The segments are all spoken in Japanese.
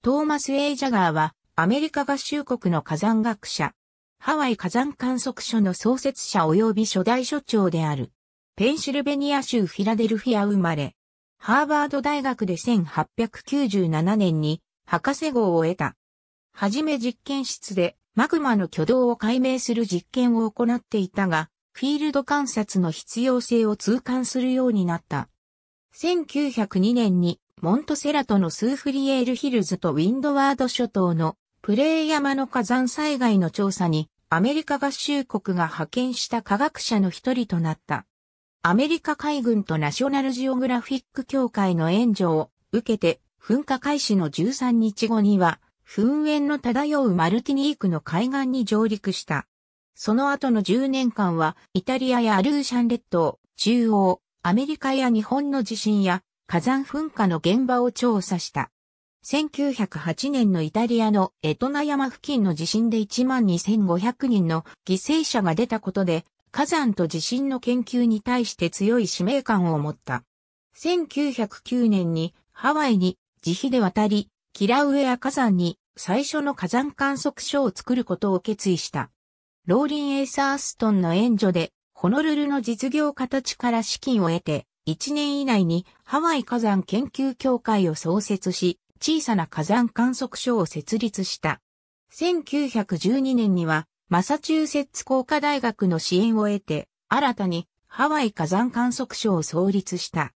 トーマス・ A・ ジャガーはアメリカ合衆国の火山学者。ハワイ火山観測所の創設者及び初代所長である。ペンシルベニア州フィラデルフィア生まれ。ハーバード大学で1897年に博士号を得た。はじめ実験室でマグマの挙動を解明する実験を行っていたが、フィールド観察の必要性を痛感するようになった。1902年にモントセラトのスーフリエールヒルズとウィンドワード諸島のプレー山の火山災害の調査にアメリカ合衆国が派遣した科学者の一人となった。アメリカ海軍とナショナルジオグラフィック協会の援助を受けて噴火開始の13日後には噴煙の漂うマルティニークの海岸に上陸した。その後の10年間はイタリアやアルーシャン列島、中央、アメリカや日本の地震や火山噴火の現場を調査した。1908年のイタリアのエトナ山付近の地震で12,500人の犠牲者が出たことで火山と地震の研究に対して強い使命感を持った。1909年にハワイに自費で渡り、キラウエア火山に最初の火山観測所を作ることを決意した。ローリン・エイサーストンの援助で、ホノルルの実業形から資金を得て、1年以内にハワイ火山研究協会を創設し、小さな火山観測所を設立した。1912年にはマサチューセッツ工科大学の支援を得て、新たにハワイ火山観測所を創立した。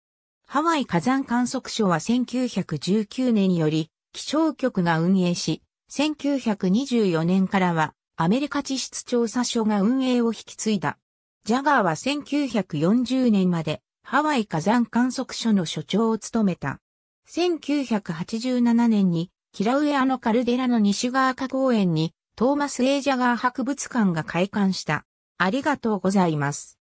ハワイ火山観測所は1919年より気象局が運営し、1924年からはアメリカ地質調査所が運営を引き継いだ。ジャガーは1940年までハワイ火山観測所の所長を務めた。1987年にキラウエアのカルデラの西側下公園にトーマス・エイジャガー博物館が開館した。ありがとうございます。